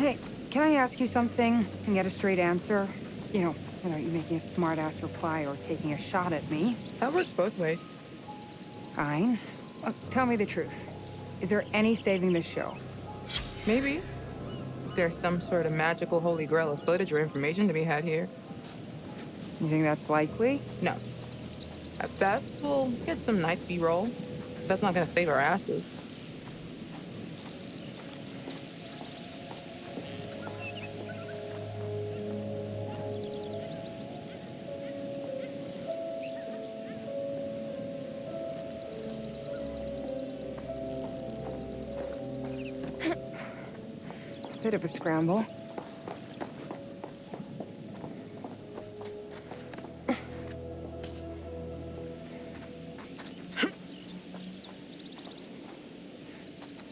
Hey, can I ask you something and get a straight answer? You know, without you making a smart-ass reply or taking a shot at me. That works both ways. Fine. Look, tell me the truth. Is there any saving this show? Maybe. If there's some sort of magical holy grail of footage or information to be had here. You think that's likely? No. At best, we'll get some nice B-roll. That's not gonna save our asses. Of a scramble.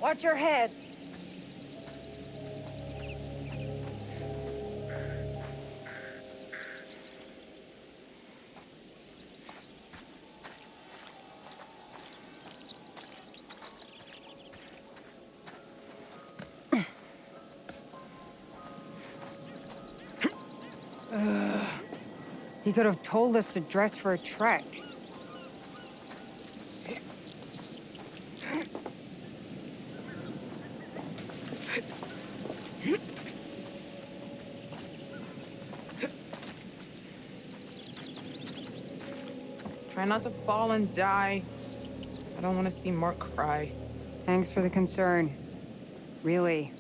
Watch your head. Could have told us to dress for a trek. Try not to fall and die. I don't want to see Mark cry. Thanks for the concern. Really.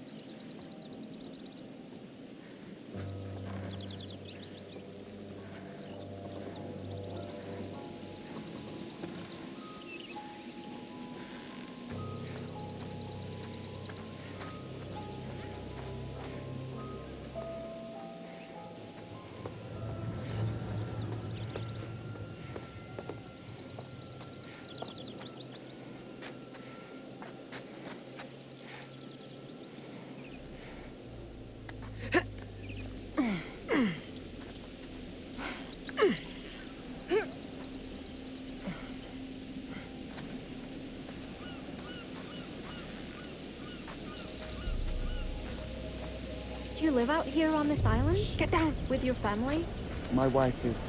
You live out here on this island? Get down! With your family? My wife is.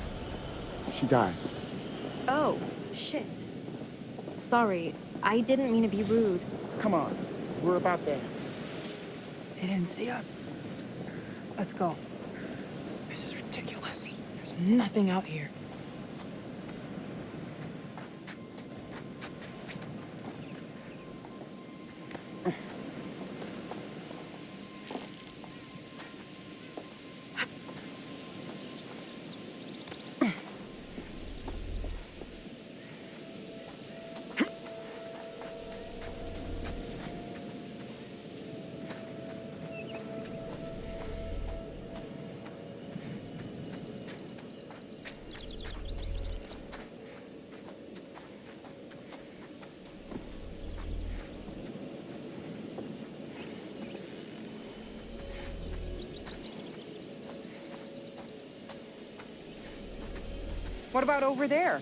She died. Oh, shit. Sorry, I didn't mean to be rude. Come on. We're about there. They didn't see us. Let's go. This is ridiculous. There's nothing out here. What about over there?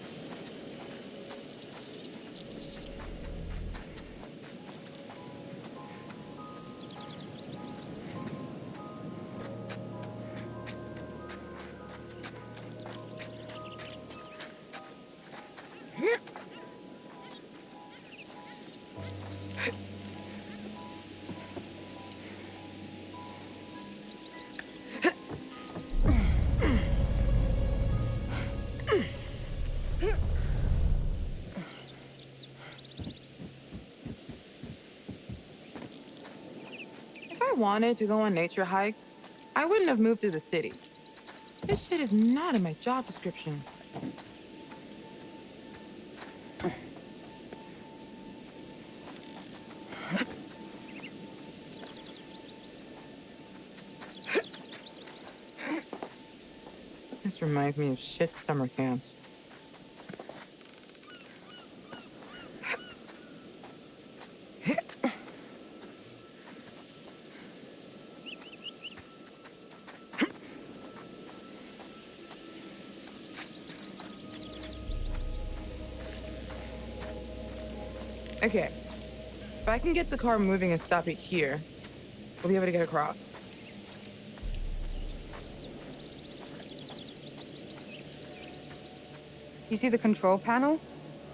Wanted to go on nature hikes, I wouldn't have moved to the city. This shit is not in my job description. This reminds me of shit summer camps. If I can get the car moving and stop it here, we'll be able to get across. You see the control panel?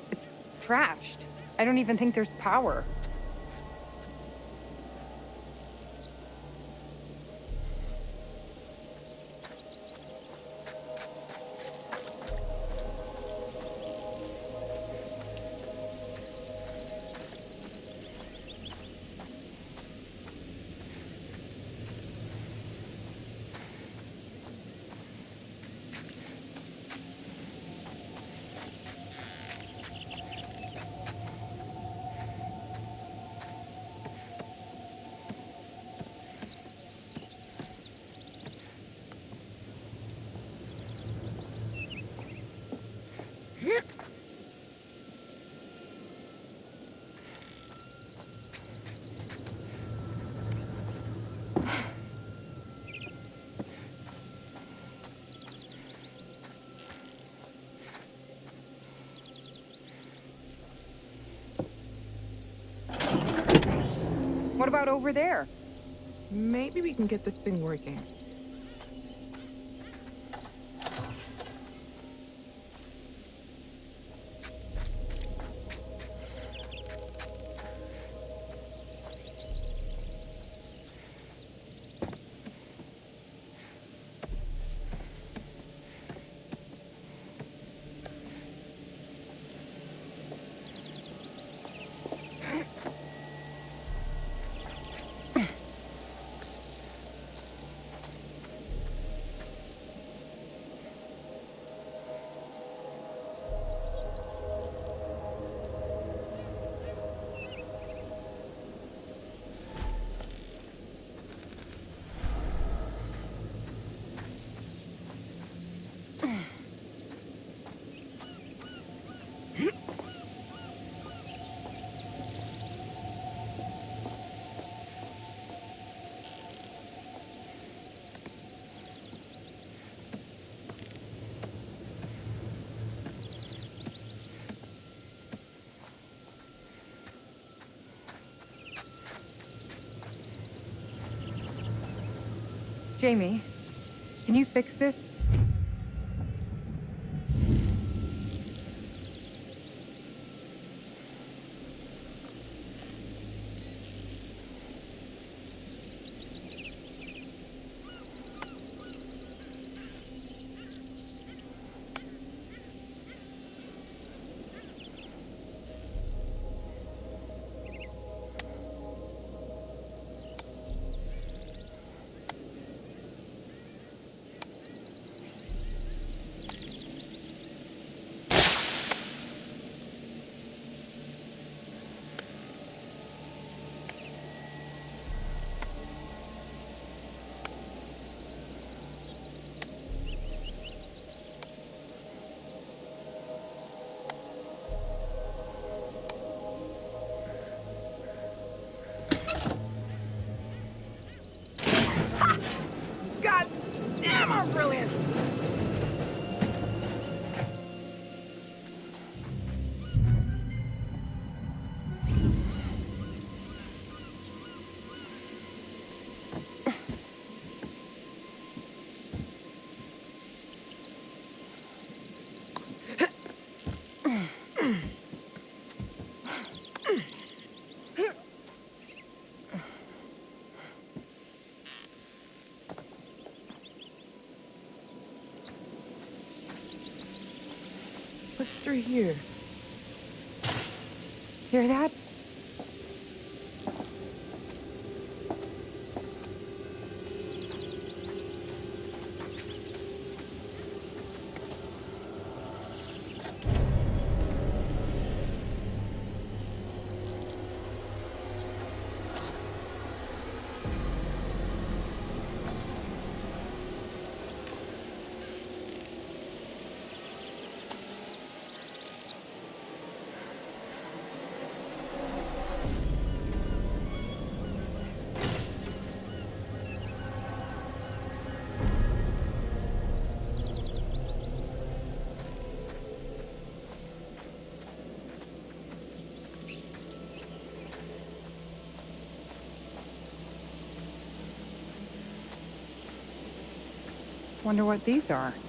It's trashed. I don't even think there's power. About over there? Maybe we can get this thing working. Jamie, can you fix this? Through here? Hear that? Wonder what these are.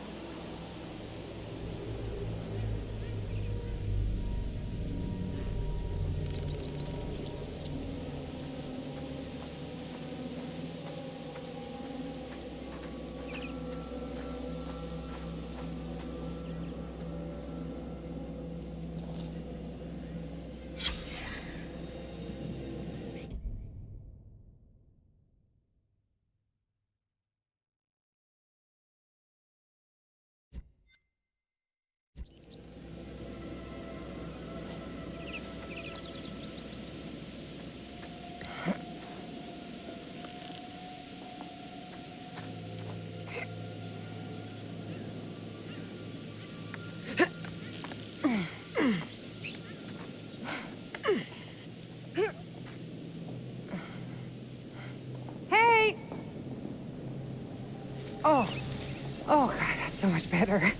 So much better.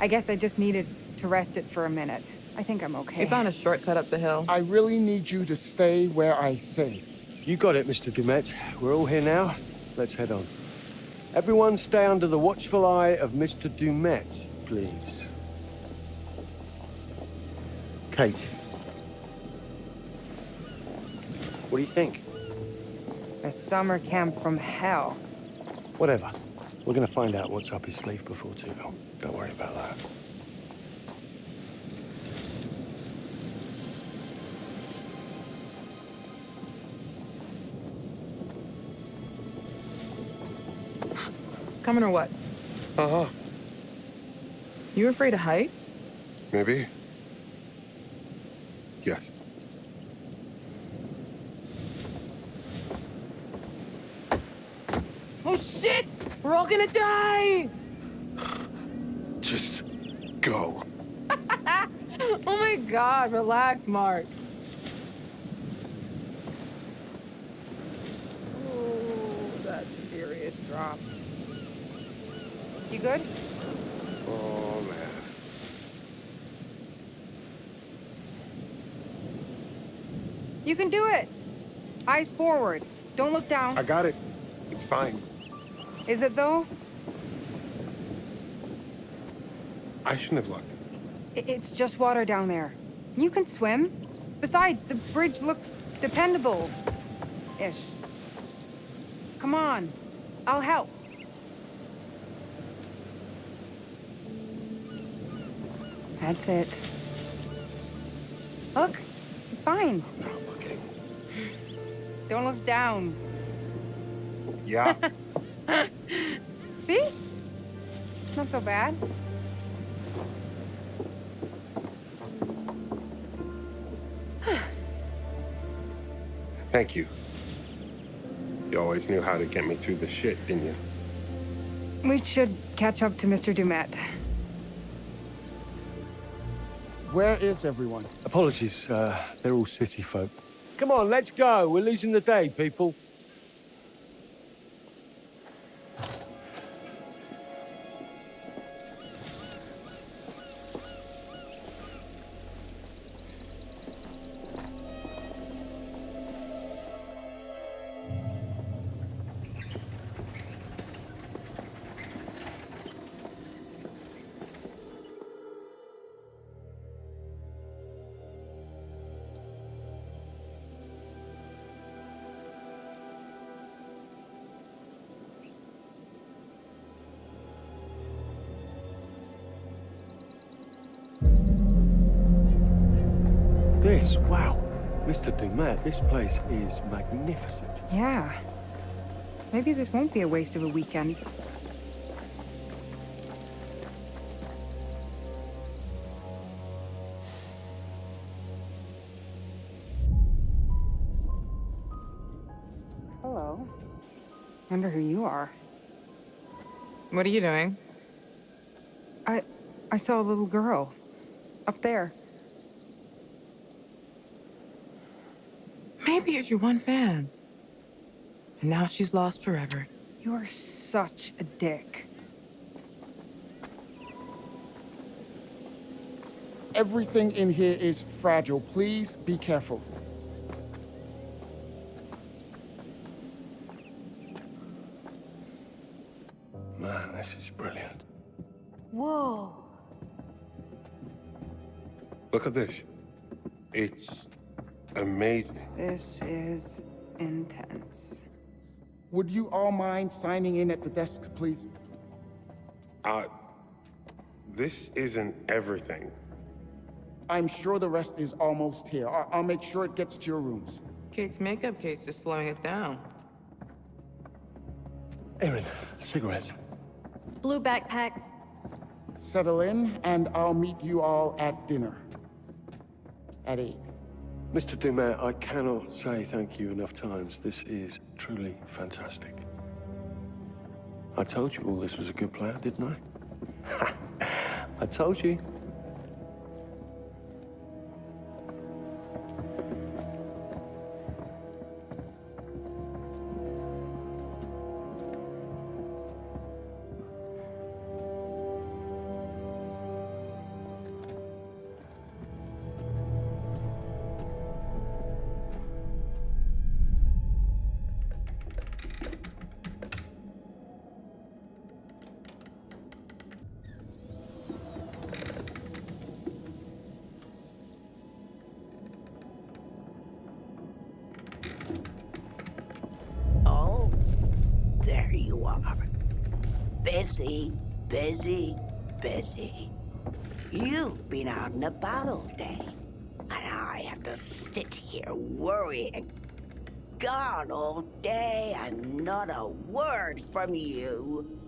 I guess I just needed to rest it for a minute. I think I'm okay. We found a shortcut up the hill. I really need you to stay where I say. You got it, Mr. Du'Met. We're all here now. Let's head on. Everyone stay under the watchful eye of Mr. Du'Met, please. Kate. What do you think? A summer camp from hell. Whatever. We're gonna find out what's up his sleeve before too long. Don't worry about that. Coming or what? Uh huh. You afraid of heights? Maybe. Yes. Oh shit! We're all gonna die! Just go. Oh my god, relax, Mark. Oh, that's serious drop. You good? Oh, man. You can do it. Eyes forward. Don't look down. I got it. It's fine. Is it though? I shouldn't have looked. It's just water down there. You can swim. Besides, the bridge looks dependable. Ish. Come on. I'll help. That's it. Look, it's fine. I'm not looking. Don't look down. Yeah. See? Not so bad. Thank you. You always knew how to get me through the shit, didn't you? We should catch up to Mr. Du'Met. Where is everyone? Apologies, uh, they're all city folk. Come on, let's go. We're losing the day, people. Mr. This place is magnificent. Yeah. Maybe this won't be a waste of a weekend. Hello. Wonder who you are. What are you doing? I I saw a little girl up there. Maybe it's your one fan. And now she's lost forever. You are such a dick. Everything in here is fragile. Please be careful. Man, this is brilliant. Whoa. Look at this. It's amazing. This is intense. Would you all mind signing in at the desk, please? Uh, this isn't everything. I'm sure the rest is almost here. I- I'll make sure it gets to your rooms. Kate's makeup case is slowing it down. Erin, cigarettes. Blue backpack. Settle in, and I'll meet you all at dinner. At 8. Mr. Du'Met, I cannot say thank you enough times. This is truly fantastic. I told you all this was a good plan, didn't I? I told you. Busy, busy, busy. You've been out and about all day, and I have to sit here worrying. Gone all day and not a word from you.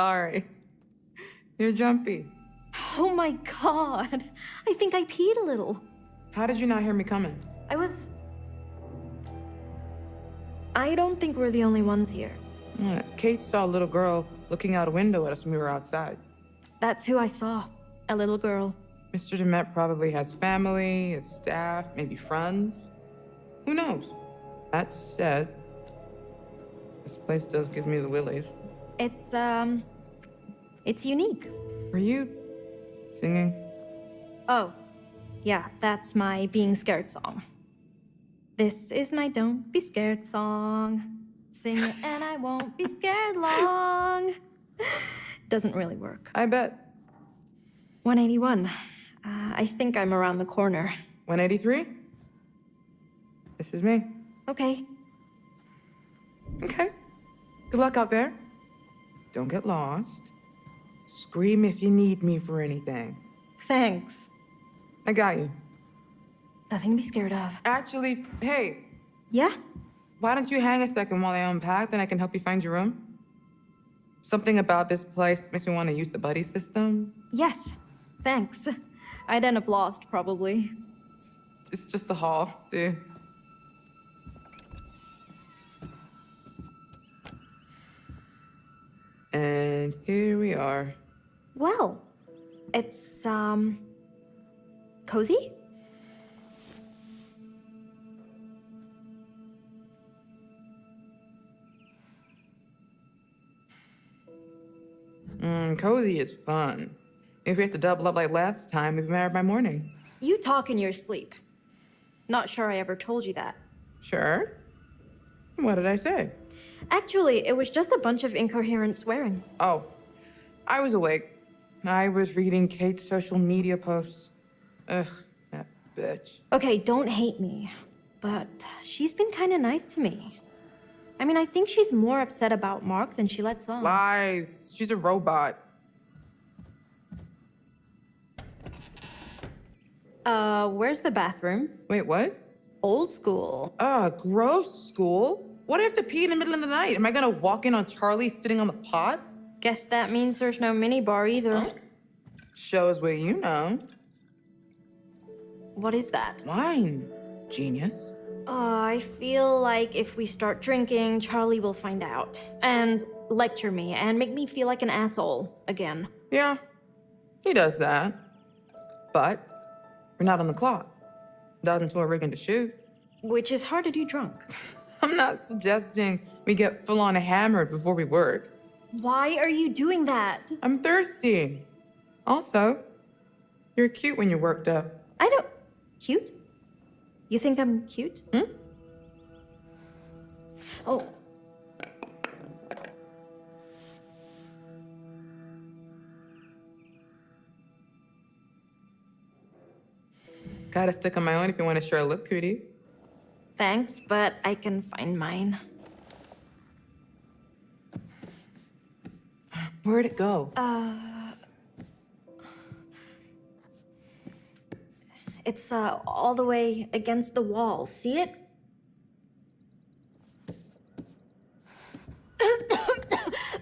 Sorry. You're jumpy. Oh my god. I think I peed a little. How did you not hear me coming? I was. I don't think we're the only ones here. Yeah, Kate saw a little girl looking out a window at us when we were outside. That's who I saw. A little girl. Mr. Du'Met probably has family, a staff, maybe friends. Who knows? That said, this place does give me the willies. It's, um. It's unique. Were you singing? Oh, yeah, that's my being scared song. This is my don't be scared song. Sing it and I won't be scared long. Doesn't really work. I bet. 181. Uh, I think I'm around the corner. 183? This is me. Okay. Okay. Good luck out there. Don't get lost. Scream if you need me for anything. Thanks. I got you. Nothing to be scared of. Actually, hey, Yeah? why don't you hang a second while I unpack, then I can help you find your room? Something about this place makes me want to use the buddy system. Yes. Thanks. I'd end up lost, probably. It's just a hall, dude. And here we are. Well, it's, um. cozy? Mm, cozy is fun. If we have to double up like last time, we'd be married by morning. You talk in your sleep. Not sure I ever told you that. Sure. What did I say? Actually, it was just a bunch of incoherent swearing. Oh, I was awake. I was reading Kate's social media posts. Ugh, that bitch. Okay, don't hate me, but she's been kind of nice to me. I mean, I think she's more upset about Mark than she lets on. Lies. She's a robot. Uh, where's the bathroom? Wait, what? Old school. Ah, gross school. What if I have to pee in the middle of the night? Am I gonna walk in on Charlie sitting on the pot? Guess that means there's no minibar either. Shows what you know. What is that? Wine. Genius. Uh, I feel like if we start drinking, Charlie will find out and lecture me and make me feel like an asshole again. Yeah, he does that. But we're not on the clock. Not until we're rigging to shoot. Which is hard to do drunk. I'm not suggesting we get full on hammered before we work. Why are you doing that? I'm thirsty. Also, you're cute when you're worked up. I don't. Cute? You think I'm cute? Hmm? Oh. Gotta stick on my own if you want to share a lip cooties. Thanks, but I can find mine. Where'd it go? Uh. It's uh, all the way against the wall. See it?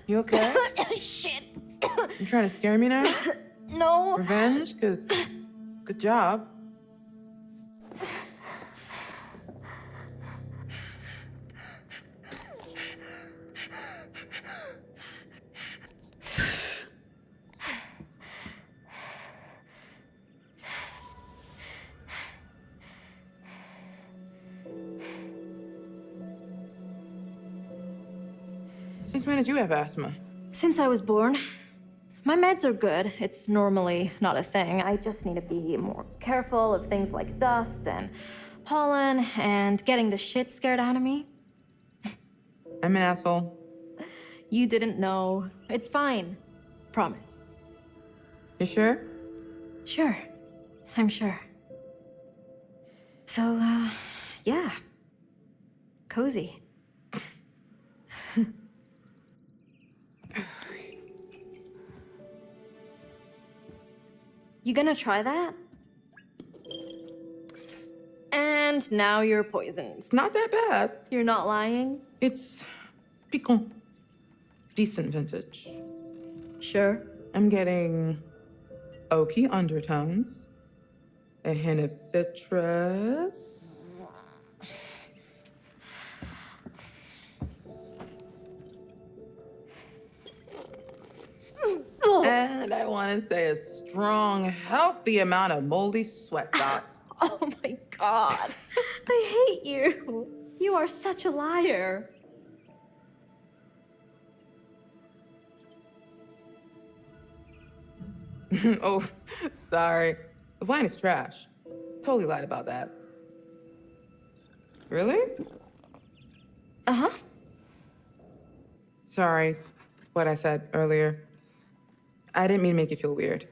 You okay? Shit! You trying to scare me now? No. Revenge? Because good job. When did you have asthma? Since I was born, My meds are good. It's normally not a thing. I just need to be more careful of things like dust and pollen and getting the shit scared out of me. I'm an asshole. You didn't know. It's fine. Promise. You sure? Sure. I'm sure. So, uh, yeah. Cozy. you gonna try that? And now you're poisoned. It's not that bad. You're not lying? It's piquant. Decent vintage. Sure. I'm getting oaky undertones, a hint of citrus. And I want to say a strong, healthy amount of moldy sweat dots. Oh my god. I hate you. You are such a liar. oh, sorry. The wine is trash. Totally lied about that. Really? Uh huh. Sorry, what I said earlier. I didn't mean to make you feel weird.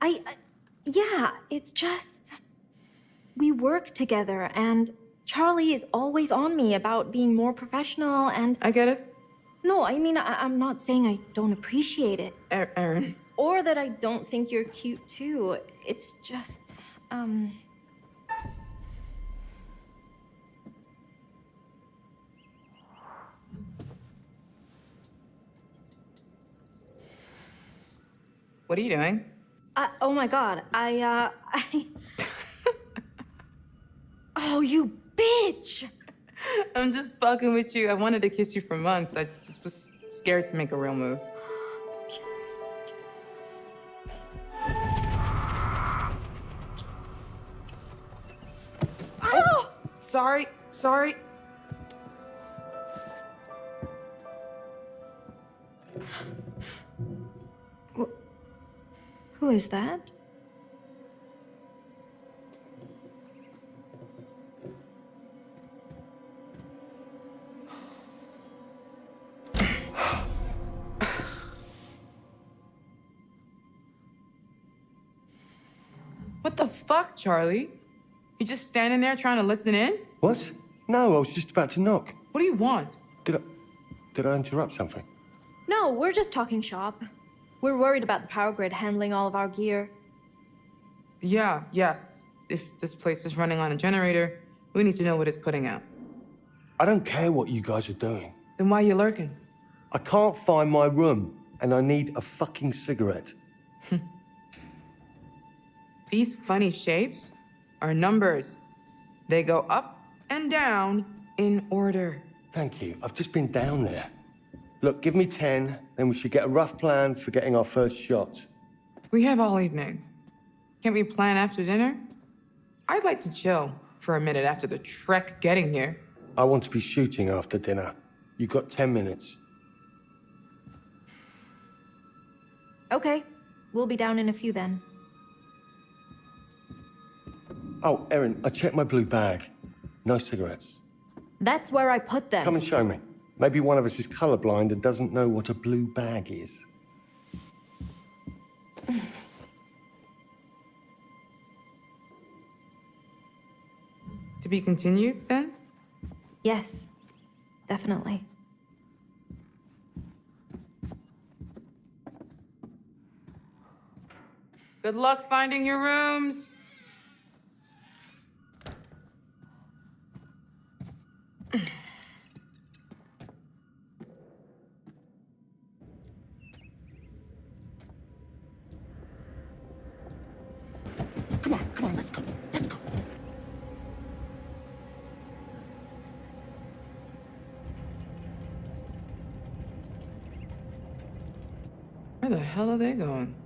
I, I. Yeah, it's just. We work together, and Charlie is always on me about being more professional, and. I get it, No, I mean, I, I'm not saying I don't appreciate it, Er- Erin. or that I don't think you're cute too. It's just. Um. What are you doing? I, oh my god, I, uh. I. oh, you bitch! I'm just fucking with you. I wanted to kiss you for months. I just was scared to make a real move. Oh! Sorry, sorry. Who is that? What the fuck, Charlie? You just standing there trying to listen in? What? No, I was just about to knock. What do you want? Did I... Did I interrupt something? No, we're just talking shop. We're worried about the power grid handling all of our gear. Yeah, yes. If this place is running on a generator, we need to know what it's putting out. I don't care what you guys are doing. Then why are you lurking? I can't find my room, and I need a fucking cigarette. These funny shapes are numbers. They go up and down in order. Thank you. I've just been down there. Look, give me 10, then we should get a rough plan for getting our first shot. We have all evening. Can't we plan after dinner? I'd like to chill for a minute after the trek getting here. I want to be shooting after dinner. You've got 10 minutes. Okay, we'll be down in a few then. Oh, Erin, I checked my blue bag. No cigarettes. That's where I put them. Come and show me. Maybe one of us is colorblind and doesn't know what a blue bag is. To be continued, then? Yes, definitely. Good luck finding your rooms. Come on, come on, let's go. Let's go. Where the hell are they going?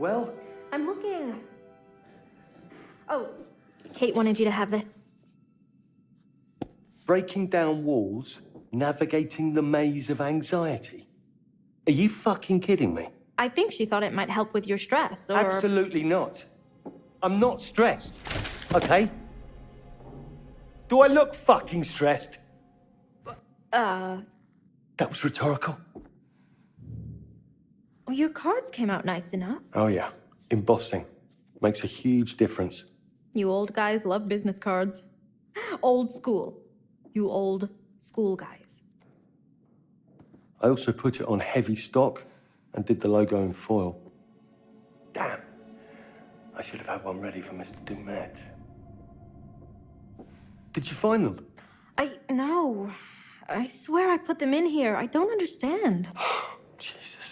Well, I'm looking. Oh, Kate wanted you to have this. breaking down walls, navigating the maze of anxiety. Are you fucking kidding me? I think she thought it might help with your stress, or. Absolutely not. I'm not stressed, okay? Do I look fucking stressed? Uh, That was rhetorical. Well, your cards came out nice enough. Oh, yeah. Embossing makes a huge difference. You old guys love business cards. Old school. You old school guys. I also put it on heavy stock and did the logo in foil. Damn. I should have had one ready for Mr. Du'Met. Did you find them? I. No. I swear I put them in here. I don't understand. Jesus.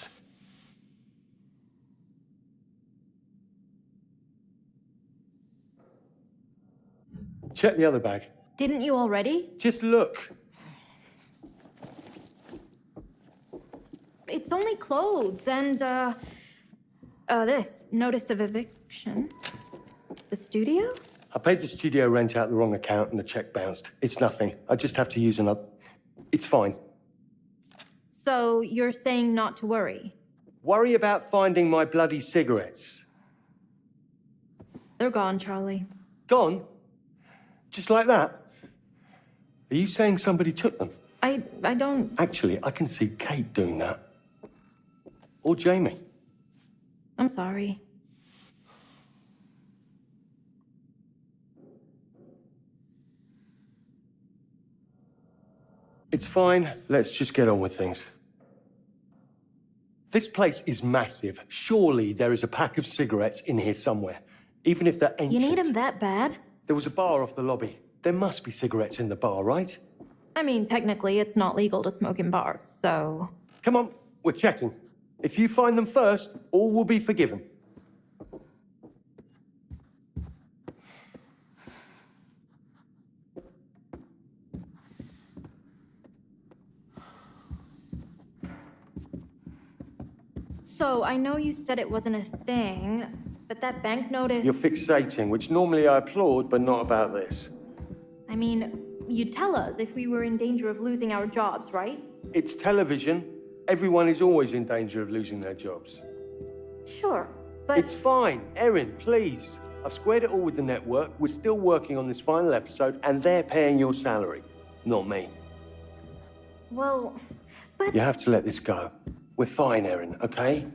Check the other bag. Didn't you already? Just look. It's only clothes and, uh. Uh, this. Notice of eviction. The studio? I paid the studio rent out the wrong account and the check bounced. It's nothing. I just have to use another. It's fine. So you're saying not to worry? Worry about finding my bloody cigarettes. They're gone, Charlie. Gone? Just like that? Are you saying somebody took them? I. I don't. Actually, I can see Kate doing that. Or Jamie. I'm sorry. It's fine. Let's just get on with things. This place is massive. Surely there is a pack of cigarettes in here somewhere. Even if they're ancient. You need them that bad? There was a bar off the lobby. There must be cigarettes in the bar, right? I mean, technically, it's not legal to smoke in bars, so. Come on, we're checking. If you find them first, all will be forgiven. So, I know you said it wasn't a thing, but that bank notice. You're fixating, which normally I applaud, but not about this. I mean, you'd tell us if we were in danger of losing our jobs, right? It's television. Everyone is always in danger of losing their jobs. Sure, but. It's fine. Erin, please. I've squared it all with the network. We're still working on this final episode, and they're paying your salary, not me. Well, but. You have to let this go. We're fine, Erin, okay?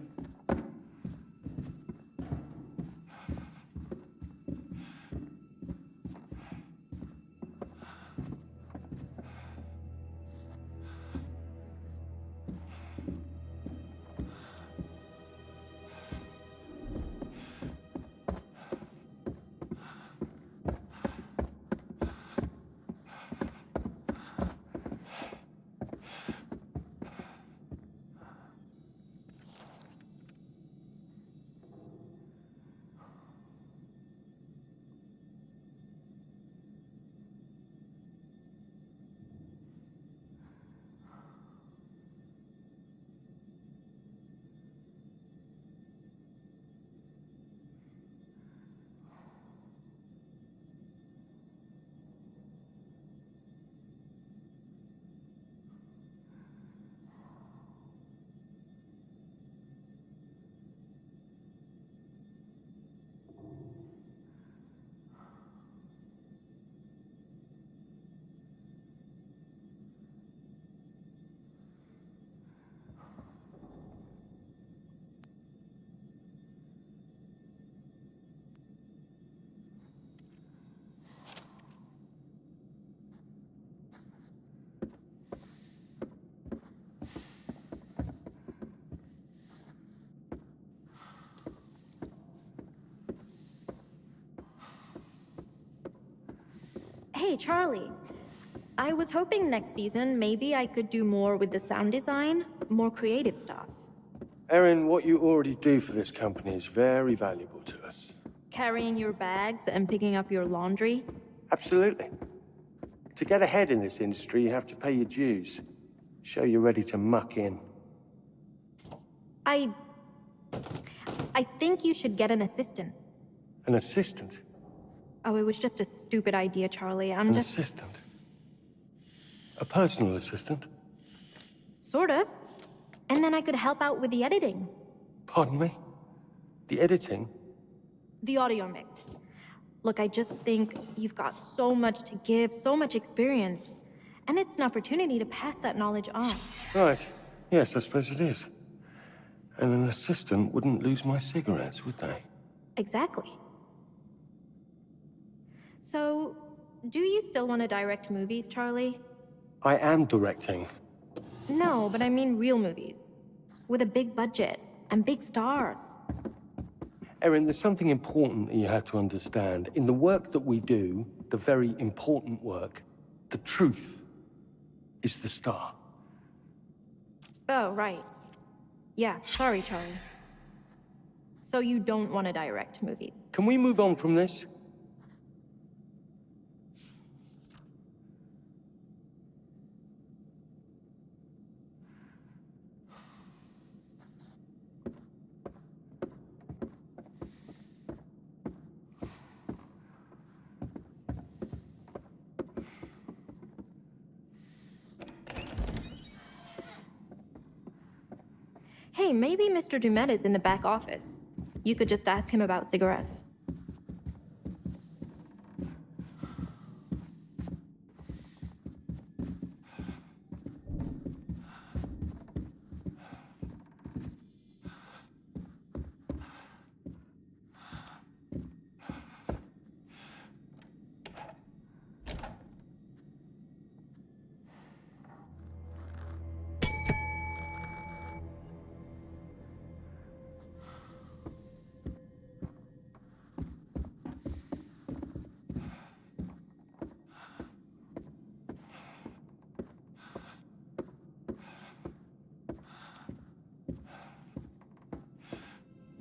Hey, Charlie. I was hoping next season maybe I could do more with the sound design, more creative stuff. Erin, what you already do for this company is very valuable to us. Carrying your bags and picking up your laundry. Absolutely. To get ahead in this industry, you have to pay your dues. Show you're ready to muck in. I. I think you should get an assistant. An assistant? Oh, it was just a stupid idea, Charlie. I'm just An just. assistant? A personal assistant? Sort of. And then I could help out with the editing, Pardon me? The editing? the audio mix. Look, I just think you've got so much to give, so much experience. And it's an opportunity to pass that knowledge on. Right. Yes, I suppose it is. And an assistant wouldn't lose my cigarettes, would they? Exactly. So, do you still want to direct movies, Charlie? I am directing. No, but I mean real movies. With a big budget and big stars. Erin, there's something important that you have to understand. In the work that we do, the very important work, the truth is the star. Oh, right. Yeah, sorry, Charlie. So you don't want to direct movies? Can we move on from this? Maybe Mr. Du'Met is in the back office. You could just ask him about cigarettes.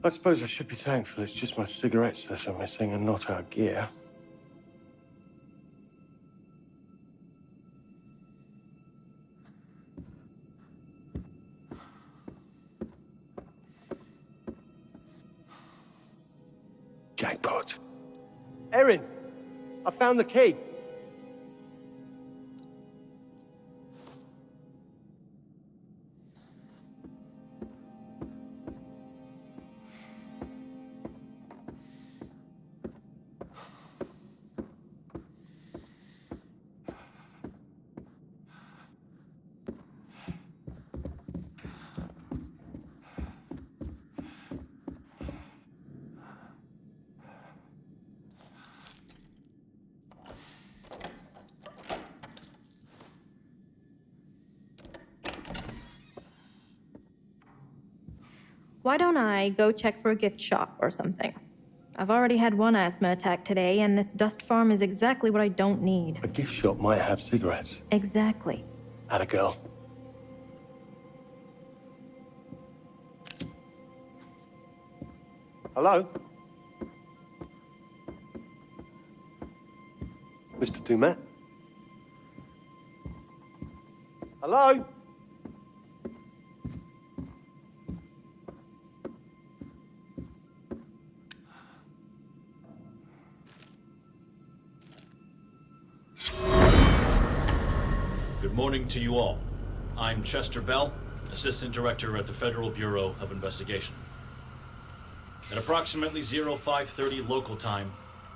I suppose I should be thankful it's just my cigarettes that are missing and not our gear. Jackpot. Erin! I found the key. I go check for a gift shop or something? I've already had one asthma attack today, and this dust farm is exactly what I don't need. A gift shop might have cigarettes. Exactly. At a girl. Hello? Mr. Du'Met? Morning to you all. I'm Chester Bell, Assistant Director at the Federal Bureau of Investigation. At approximately 0530 local time,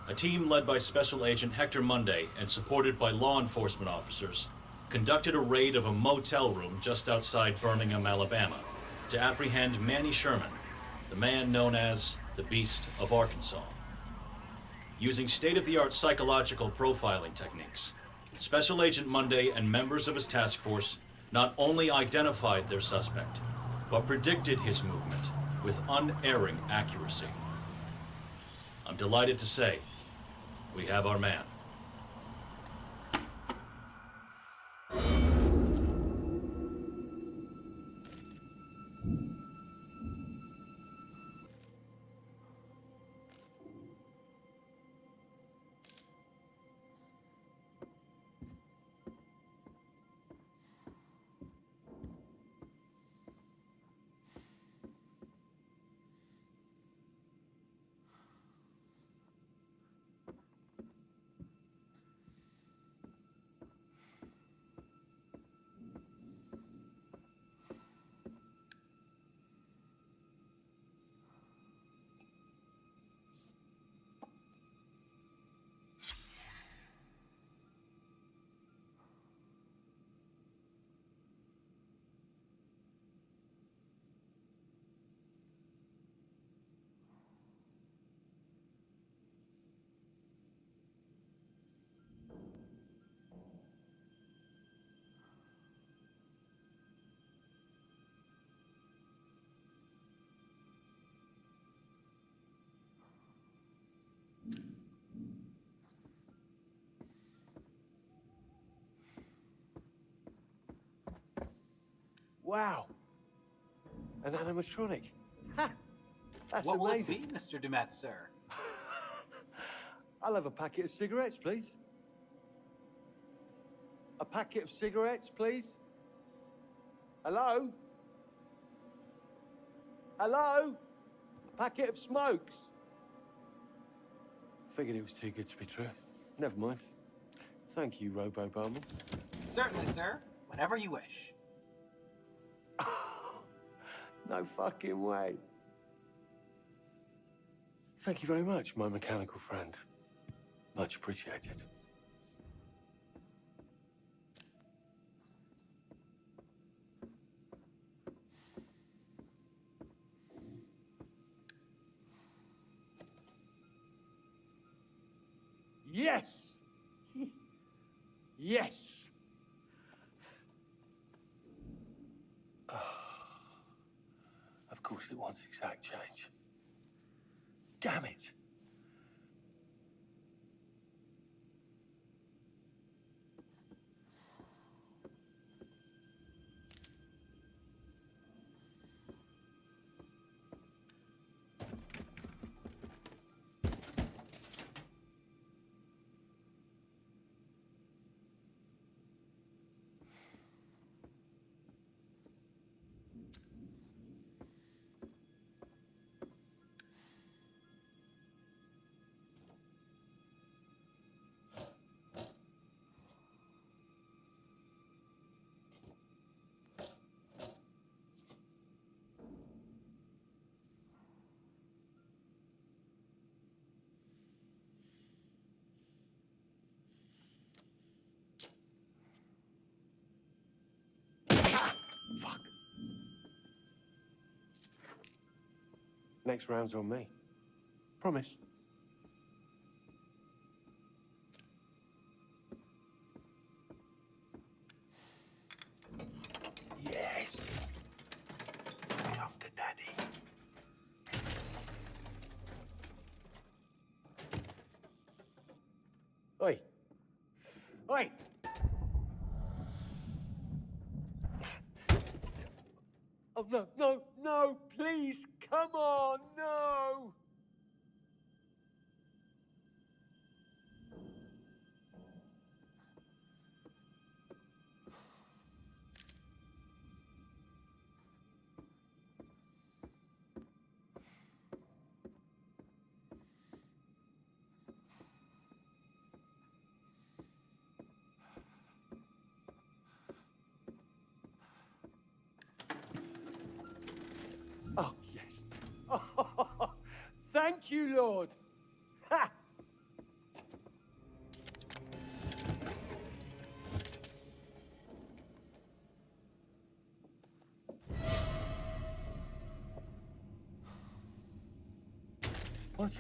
a team led by Special Agent Hector Monday and supported by law enforcement officers conducted a raid of a motel room just outside Birmingham, Alabama, to apprehend Manny Sherman, the man known as the Beast of Arkansas. Using state-of-the-art psychological profiling techniques, Special Agent Monday and members of his task force not only identified their suspect, but predicted his movement with unerring accuracy. I'm delighted to say we have our man. Wow. An animatronic. Ha! That's what will it be, Mr. Du'Met, sir? I'll have a packet of cigarettes, please. A packet of cigarettes, please. Hello? Hello? A packet of smokes. Figured it was too good to be true. Never mind. Thank you, Robo Barman. Certainly, sir. Whenever you wish. No fucking way. Thank you very much, my mechanical friend. Much appreciated. Yes! Yes! Of course it wants exact change. Damn it! Next round's on me. Promise. Thank you, Lord. Ha! What?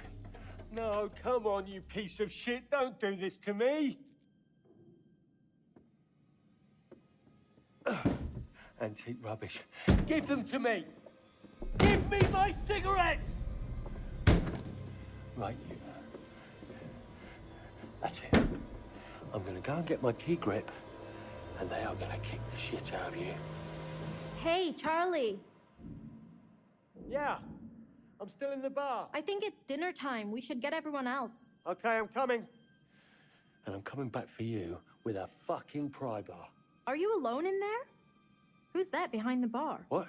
No, come on, you piece of shit. Don't do this to me. Antique rubbish. Give them to me. Give me my cigarettes! Right, you. That's it. I'm gonna go and get my key grip, and they are gonna kick the shit out of you. Hey, Charlie. Yeah, I'm still in the bar. I think it's dinner time. We should get everyone else. Okay, I'm coming. And I'm coming back for you with a fucking pry bar. Are you alone in there? Who's that behind the bar? What?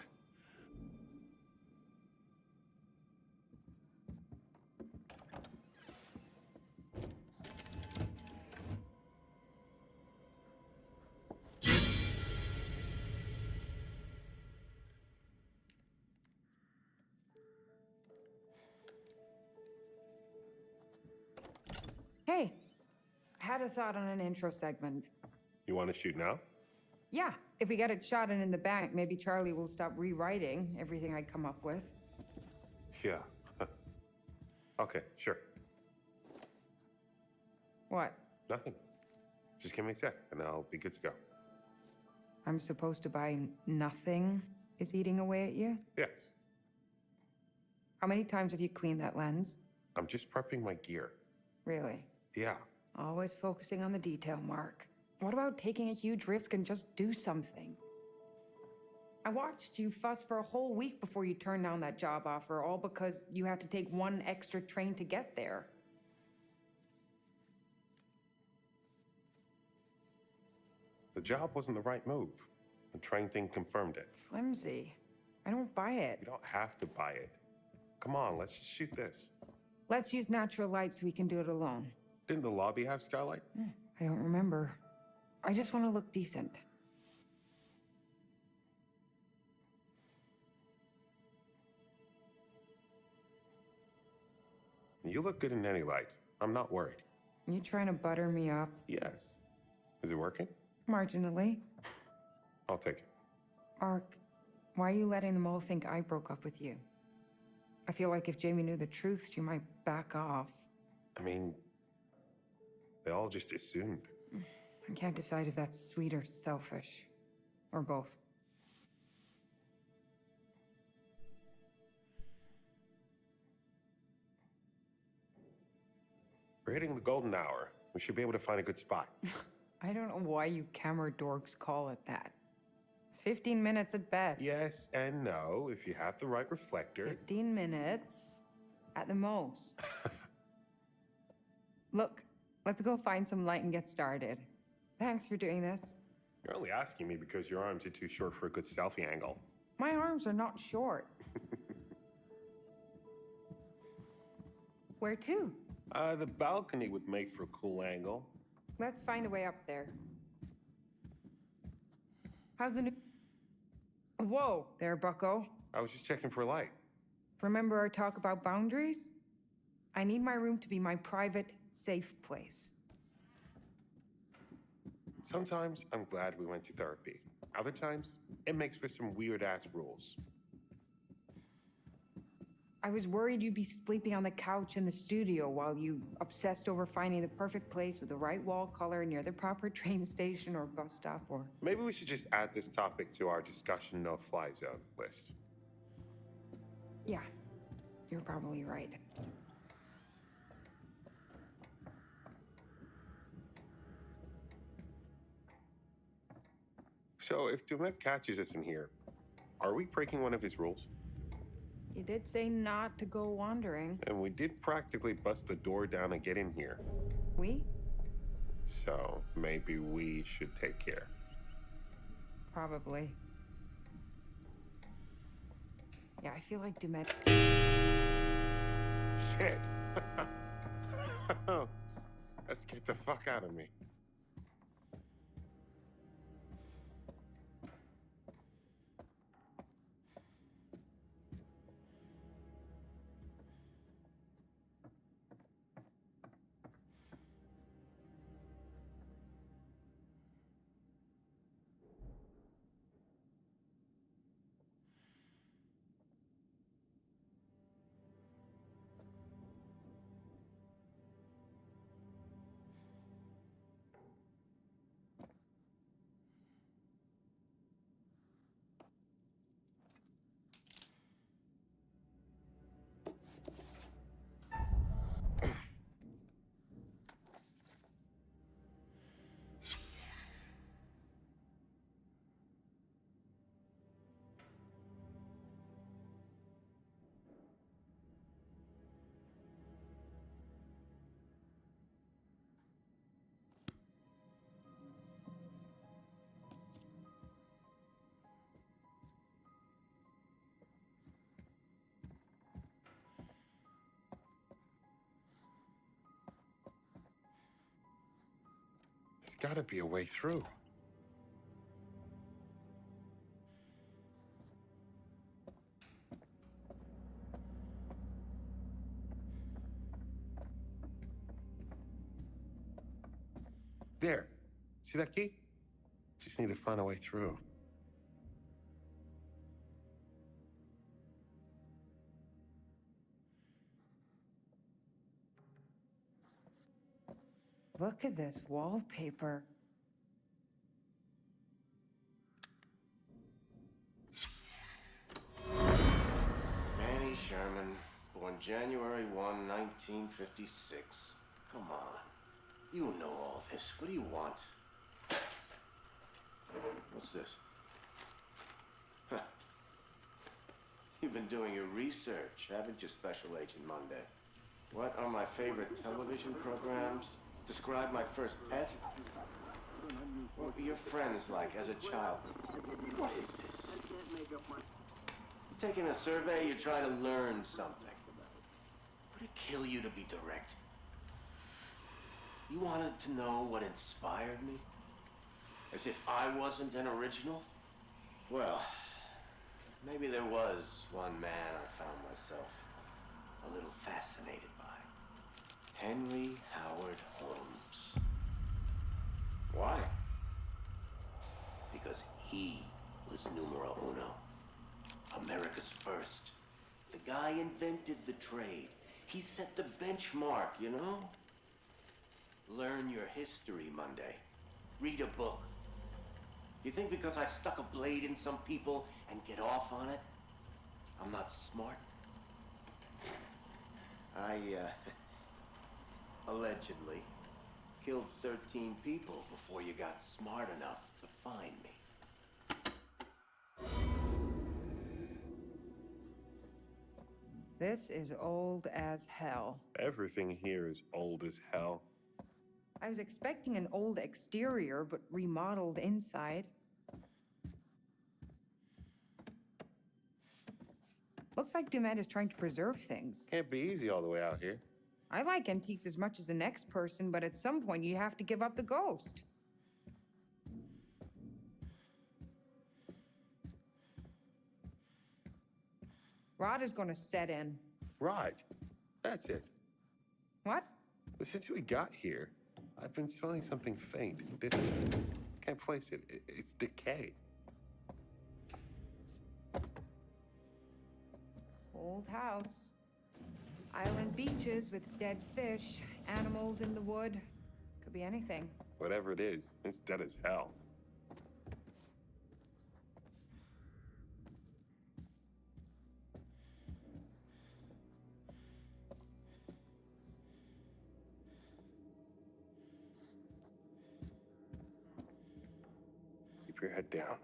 Had a thought on an intro segment. You want to shoot now? Yeah, if we get it shot and in the bank, maybe Charlie will stop rewriting everything I come up with. Yeah. okay, sure. What? Nothing. Just give me a sec, and I'll be good to go. I'm supposed to buy nothing is eating away at you? Yes. How many times have you cleaned that lens? I'm just prepping my gear. Really? Yeah. Always focusing on the detail, Mark. What about taking a huge risk and just do something? I watched you fuss for a whole week before you turned down that job offer, all because you had to take one extra train to get there. The job wasn't the right move. The train thing confirmed it. Flimsy. I don't buy it. You don't have to buy it. Come on, let's just shoot this. Let's use natural light so we can do it alone. Didn't the lobby have skylight? I don't remember. I just want to look decent. You look good in any light. I'm not worried. You trying to butter me up? Yes. Is it working? Marginally. I'll take it. Ark, why are you letting them all think I broke up with you? I feel like if Jamie knew the truth, she might back off. I mean, they all just assumed. I can't decide if that's sweet or selfish. Or both. We're hitting the golden hour. We should be able to find a good spot. I don't know why you camera dorks call it that. It's 15 minutes at best. yes and no, if you have the right reflector. 15 minutes at the most. Look, let's go find some light and get started. Thanks for doing this. You're only asking me because your arms are too short for a good selfie angle. My arms are not short. Where to? Uh, the balcony would make for a cool angle. Let's find a way up there. How's the new. Whoa, there, bucko. I was just checking for light. Remember our talk about boundaries? I need my room to be my private, safe place. Sometimes I'm glad we went to therapy. Other times, it makes for some weird ass rules. I was worried you'd be sleeping on the couch in the studio while you obsessed over finding the perfect place with the right wall color near the proper train station or bus stop or. Maybe we should just add this topic to our discussion no fly zone list. Yeah, you're probably right. So, if Du'Met catches us in here, are we breaking one of his rules? He did say not to go wandering. And we did practically bust the door down and get in here. We? So, maybe we should take care. Probably. Yeah, I feel like Du'Met. Shit! that scared the fuck out of me. Gotta be a way through. There. See that key? Just need to find a way through. Look at this wallpaper. Manny Sherman, born January 1, 1956. Come on. You know all this. What do you want? What's this? Huh. You've been doing your research, haven't you, Special Agent Monday? What are my favorite television programs? Describe my first pet? What were your friends like as a child? What is this? Taking a survey, you're trying to learn something. Would it kill you to be direct? You wanted to know what inspired me? As if I wasn't an original? Well, maybe there was one man I found myself a little fascinated. Henry Howard Holmes. Why? Because he was numero uno. America's first. The guy invented the trade. He set the benchmark, you know? Learn your history, Monday. Read a book. You think because I stuck a blade in some people and get off on it, I'm not smart? I, uh, allegedly killed 13 people before you got smart enough to find me. This is old as hell. Everything here is old as hell. I was expecting an old exterior, but remodeled inside. Looks like Du'Met is trying to preserve things. Can't be easy all the way out here. I like antiques as much as the next person, but at some point you have to give up the ghost. Rot is gonna set in. Right. That's it. What? Since we got here, I've been smelling something faint, distant. Can't place it. It's decay. Old house. Island beaches with dead fish, animals in the wood. Could be anything. Whatever it is, it's dead as hell. Keep your head down.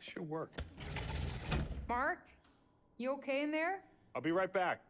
This should work. Mark? You okay in there? I'll be right back.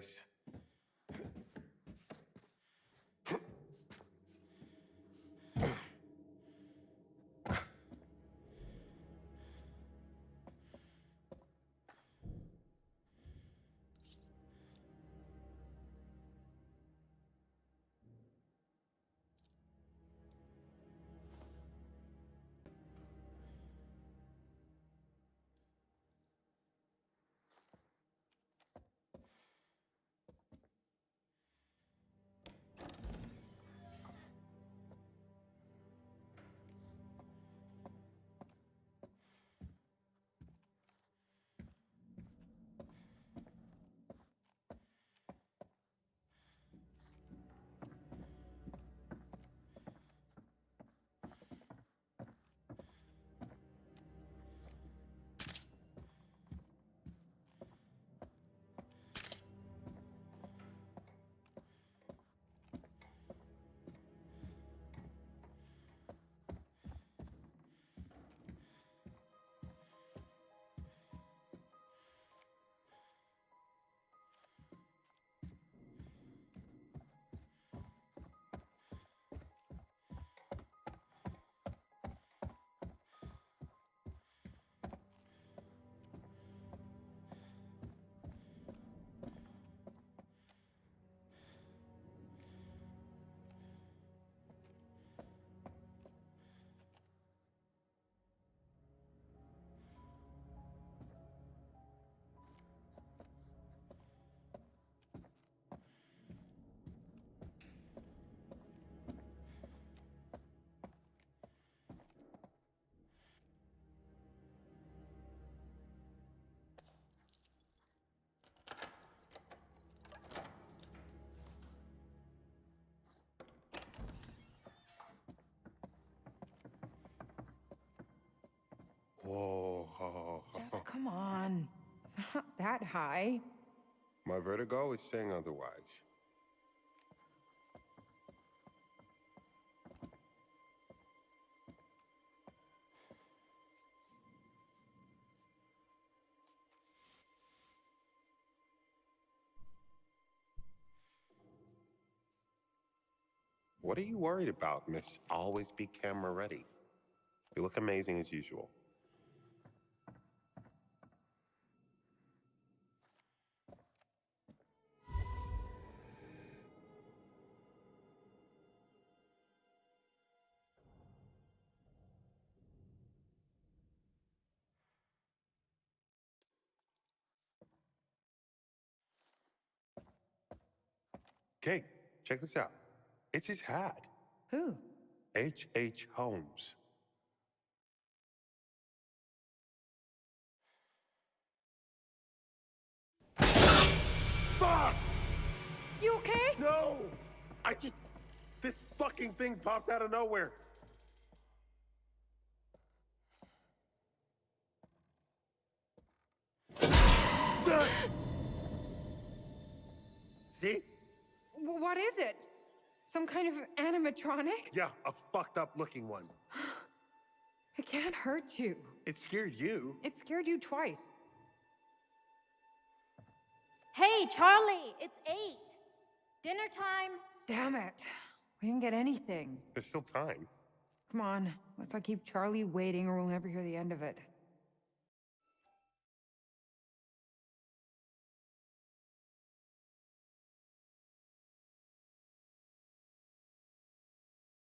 Can come on. It's not that high. My vertigo is saying otherwise. What are you worried about, Miss Always Be Camera Ready? You look amazing as usual. Kate, check this out. It's his hat. Who? H. H. Holmes. Fuck! You okay? No! I just. This fucking thing popped out of nowhere. See? W- what is it? Some kind of animatronic? Yeah, a fucked up looking one. It can't hurt you. It scared you. It scared you twice. Hey, Charlie, it's eight. Dinner time. Damn it. We didn't get anything. There's still time. Come on. Let's not keep Charlie waiting or we'll never hear the end of it.